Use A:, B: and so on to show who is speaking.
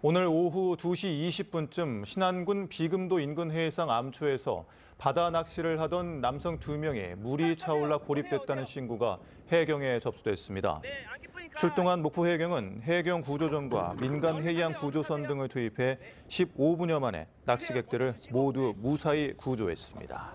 A: 오늘 오후 2시 20분쯤 신안군 비금도 인근 해상 암초에서 바다 낚시를 하던 남성 2명이 물이 차올라 고립됐다는 신고가 해경에 접수됐습니다. 출동한 목포 해경은 해경 구조정과 민간 해양 구조선 등을 투입해 15분여 만에 낚시객들을 모두 무사히 구조했습니다.